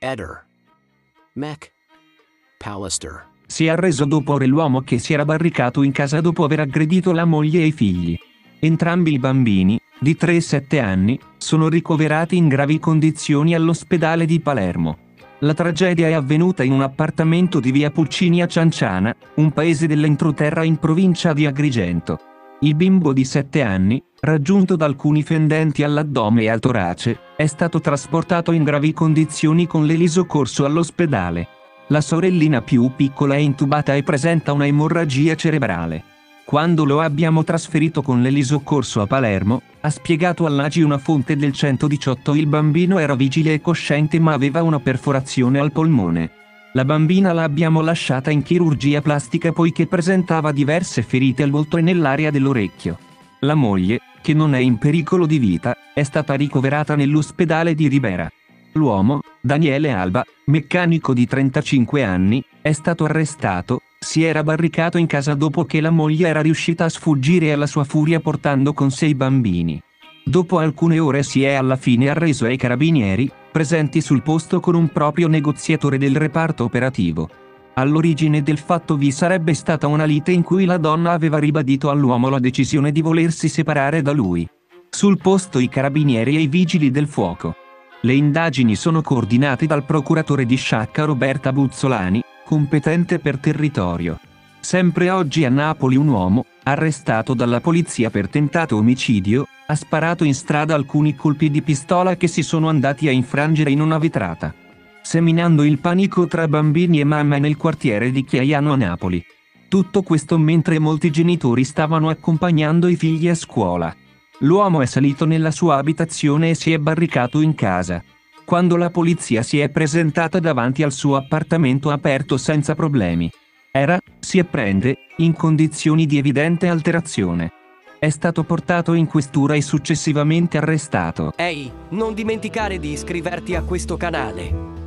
Eder. Mac. Pallister. Si è arreso dopo ore l'uomo che si era barricato in casa dopo aver aggredito la moglie e i figli. Entrambi i bambini, di 3 e 7 anni, sono ricoverati in gravi condizioni all'ospedale di Palermo. La tragedia è avvenuta in un appartamento di via Pulcini a Cianciana, un paese dell'entroterra in provincia di Agrigento. Il bimbo di 7 anni, raggiunto da alcuni fendenti all'addome e al torace, è stato trasportato in gravi condizioni con l'elisoccorso all'ospedale. La sorellina più piccola è intubata e presenta una emorragia cerebrale. Quando lo abbiamo trasferito con l'elisoccorso a Palermo, ha spiegato all'AGI una fonte del 118 il bambino era vigile e cosciente ma aveva una perforazione al polmone. La bambina l'abbiamo lasciata in chirurgia plastica poiché presentava diverse ferite al volto e nell'area dell'orecchio. La moglie, che non è in pericolo di vita, è stata ricoverata nell'ospedale di Ribera. L'uomo, Daniele Alba, meccanico di 35 anni, è stato arrestato, si era barricato in casa dopo che la moglie era riuscita a sfuggire alla sua furia portando con sé i bambini. Dopo alcune ore si è alla fine arreso ai carabinieri, presenti sul posto con un proprio negoziatore del reparto operativo. All'origine del fatto vi sarebbe stata una lite in cui la donna aveva ribadito all'uomo la decisione di volersi separare da lui. Sul posto i carabinieri e i vigili del fuoco. Le indagini sono coordinate dal procuratore di Sciacca Roberta Buzzolani, competente per territorio. Sempre oggi a Napoli un uomo, arrestato dalla polizia per tentato omicidio, ha sparato in strada alcuni colpi di pistola che si sono andati a infrangere in una vetrata. Seminando il panico tra bambini e mamma nel quartiere di Chiaiano a Napoli. Tutto questo mentre molti genitori stavano accompagnando i figli a scuola. L'uomo è salito nella sua abitazione e si è barricato in casa. Quando la polizia si è presentata davanti al suo appartamento aperto senza problemi. Era, si apprende, in condizioni di evidente alterazione. È stato portato in questura e successivamente arrestato. Ehi, non dimenticare di iscriverti a questo canale.